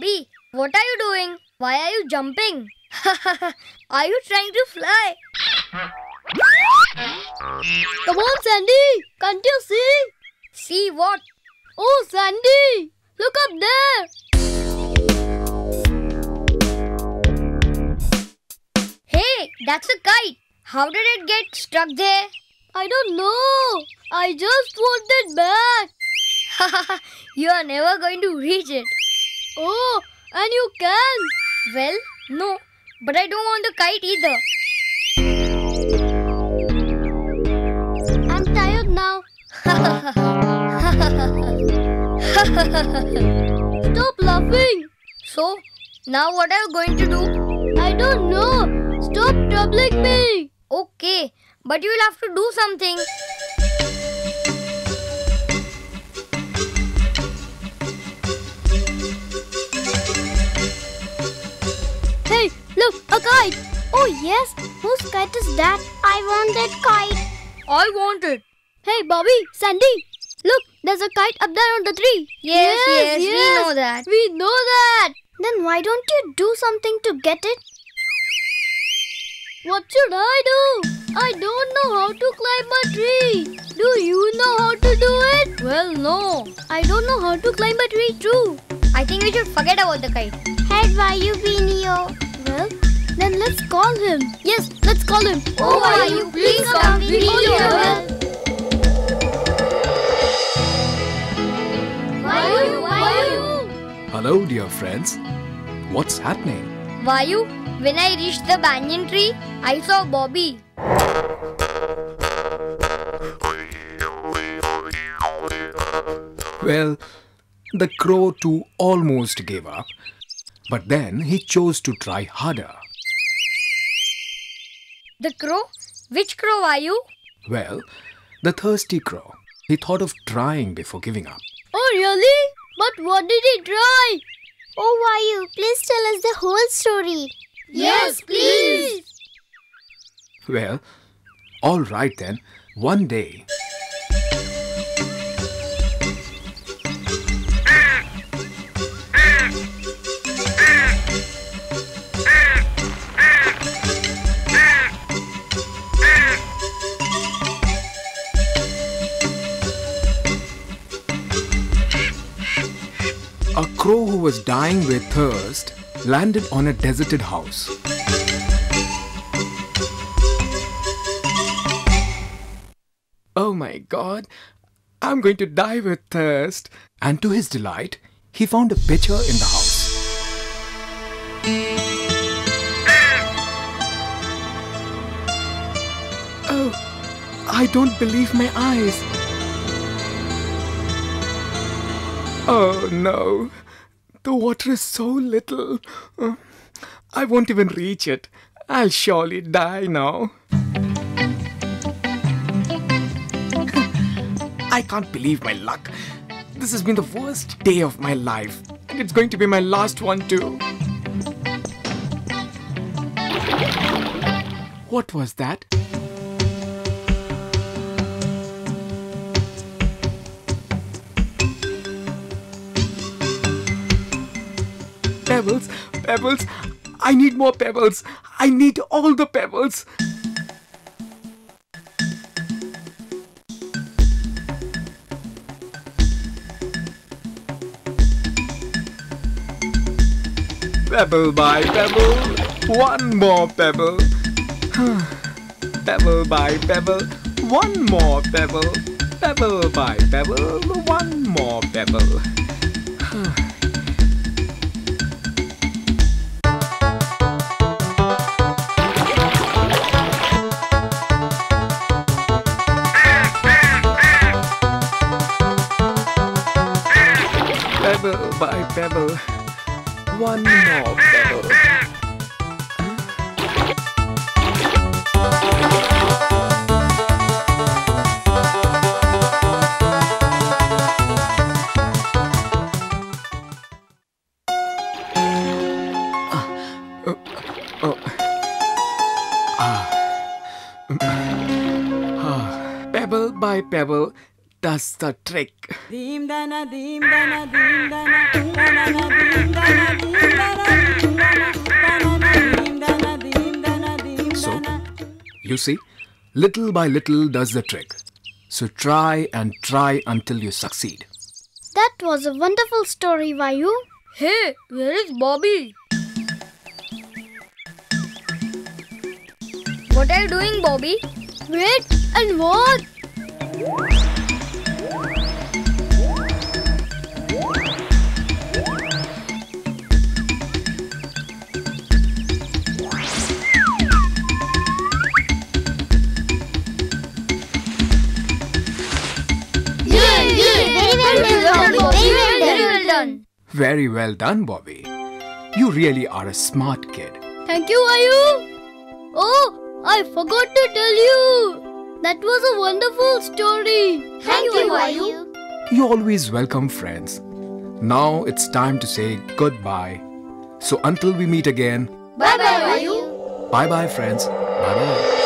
Bobby, what are you doing? Why are you jumping? are you trying to fly? Come on, Sandy. Can't you see? See what? Oh, Sandy, look up there. Hey, that's a kite. How did it get stuck there? I don't know. I just want it back. you are never going to reach it. Oh, and you can. Well, no, but I don't want the kite either. I'm tired now. Stop laughing. So, now what are you going to do? I don't know. Stop troubling me. Okay, but you will have to do something. Oh, yes. Whose kite is that? I want that kite. I want it. Hey, Bobby, Sandy. Look, there's a kite up there on the tree. Yes, yes, we know that. We know that. Then why don't you do something to get it? What should I do? I don't know how to climb a tree. Do you know how to do it? Well, no. I don't know how to climb a tree too. I think we should forget about the kite. Head, why you Benio? Well, then let's call him. Yes, let's call him. Oh, Vayu, please come, we need your help. Vayu, Vayu. Hello, dear friends. What's happening? Vayu, when I reached the banyan tree, I saw Bobby. Well, the crow too almost gave up, but then he chose to try harder. The crow? Which crow are you? Well, the thirsty crow. He thought of trying before giving up. Oh, really? But what did he try? Oh, Vayu, please tell us the whole story. Yes, please. Well, all right then. One day, a crow who was dying with thirst landed on a deserted house. Oh my god, I'm going to die with thirst. And to his delight, he found a pitcher in the house. Oh, I don't believe my eyes. Oh no, the water is so little. Uh, I won't even reach it. I'll surely die now. I can't believe my luck. This has been the worst day of my life, and it's going to be my last one too. What was that? Pebbles, pebbles. I need more pebbles. I need all the pebbles. Pebble by pebble, one more pebble. pebble by pebble, one more pebble. Pebble by pebble, one more pebble. Pebble by pebble, one more pebble. Pebble by pebble does the trick. So, you see, little by little does the trick. So try and try until you succeed. That was a wonderful story, Vayu. Hey, where is Bobby? What are you doing, Bobby? Wait, and what? Done, Bobby. Very well done. Very well done, Bobby. You really are a smart kid. Thank you, Vayu. Oh, I forgot to tell you. That was a wonderful story. Thank you, Vayu. You're always welcome, friends. Now it's time to say goodbye. So until we meet again, Bye bye, Vayu. bye bye, friends. Bye bye.